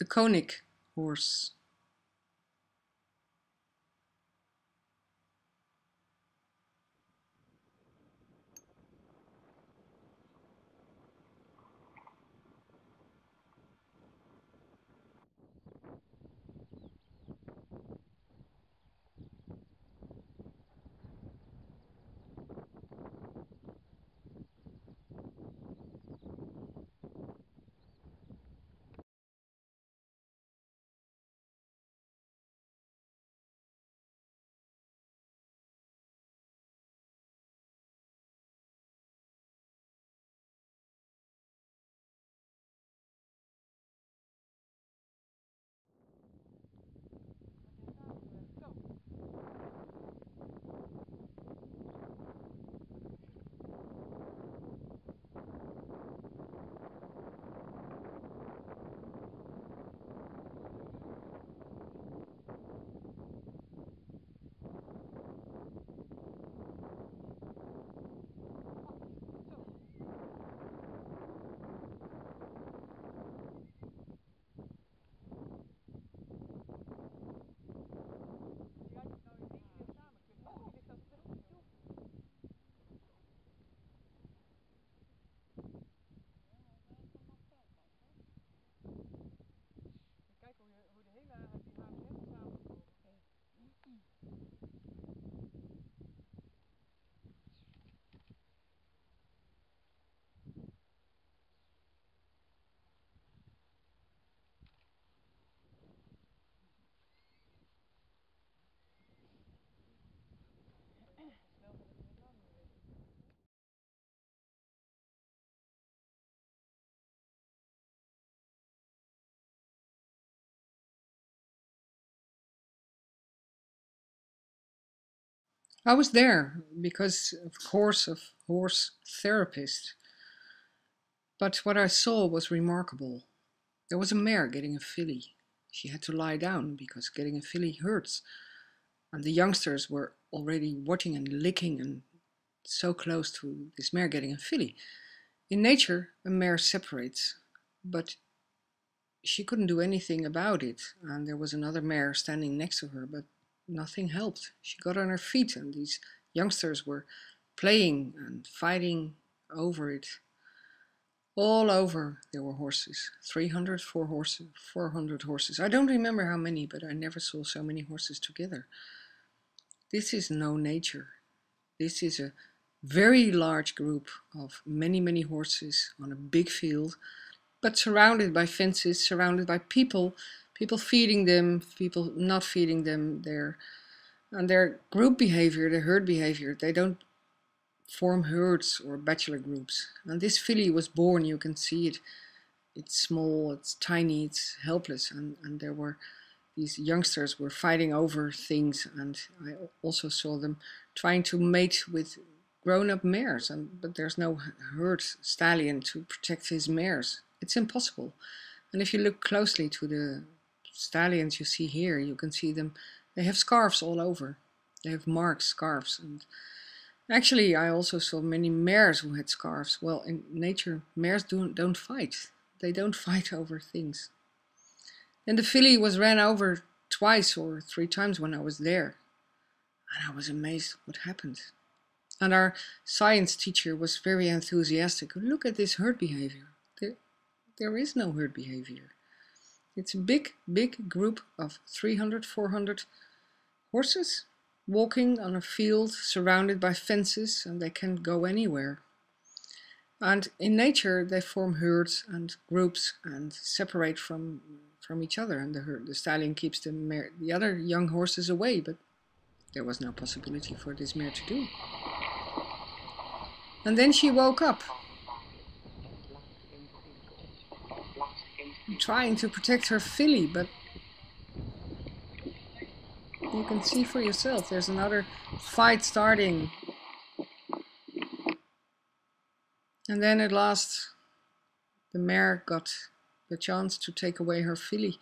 the Konik horse. I was there because, of course, of horse therapist. But what I saw was remarkable. There was a mare getting a filly. She had to lie down because getting a filly hurts. And the youngsters were already watching and licking and so close to this mare getting a filly. In nature, a mare separates, but she couldn't do anything about it. And there was another mare standing next to her, but nothing helped. She got on her feet, and these youngsters were playing and fighting over it. All over there were horses 300, 4 horses, 400 horses. I don't remember how many, but I never saw so many horses together. This is no nature. This is a very large group of many, many horses on a big field, but surrounded by fences, surrounded by people people feeding them, people not feeding them, their and their group behavior, their herd behavior, they don't form herds or bachelor groups. And this filly was born, you can see it. It's small, it's tiny, it's helpless, and, and there were these youngsters were fighting over things, and I also saw them trying to mate with grown-up mares, and but there's no herd stallion to protect his mares. It's impossible. And if you look closely to the stallions you see here, you can see them, they have scarves all over. They have marks, scarves. And actually, I also saw many mares who had scarves. Well, in nature, mares don't, don't fight. They don't fight over things. And the filly was ran over twice or three times when I was there. And I was amazed what happened. And our science teacher was very enthusiastic. Look at this herd behavior. There, there is no herd behavior. It's a big, big group of 300, 400 horses walking on a field surrounded by fences and they can go anywhere. And in nature, they form herds and groups and separate from from each other. And the herd, the stallion keeps the mare, the other young horses away, but there was no possibility for this mare to do. And then she woke up trying to protect her filly, but you can see for yourself there's another fight starting. And then at last the mare got the chance to take away her filly.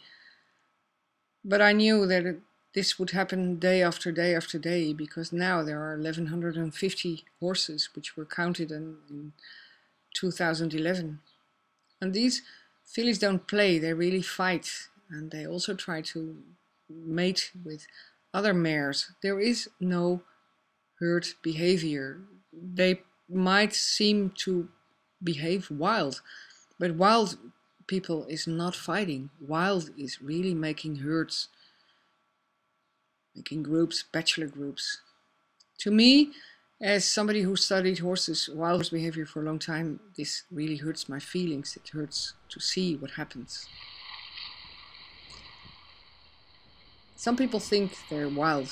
But I knew that it, this would happen day after day after day because now there are 1150 horses which were counted in, in 2011. And these fillies don't play, they really fight. And they also try to mate with other mares. There is no herd behavior. They might seem to behave wild, but wild people is not fighting. Wild is really making herds, making groups, bachelor groups. To me, as somebody who studied horses, wild horse behavior for a long time, this really hurts my feelings. It hurts to see what happens. Some people think they're wild.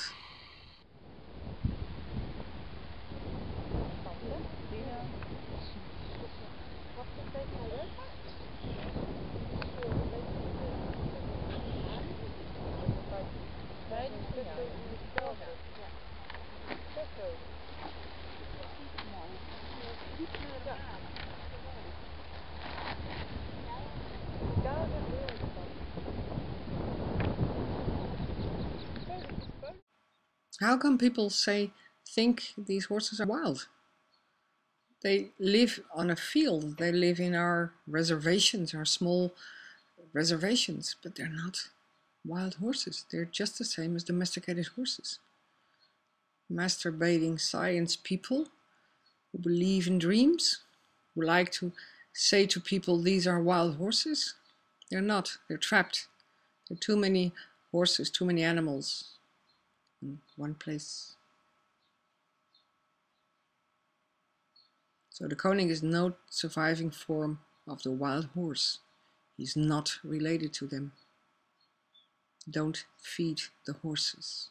How come people say think these horses are wild? They live on a field. They live in our reservations, our small reservations, but they're not wild horses. They're just the same as domesticated horses. Masturbating science people who believe in dreams, who like to say to people these are wild horses. They're not. They're trapped. There are too many horses, too many animals in one place. So the Konik is no surviving form of the wild horse. He's not related to them. Don't feed the horses.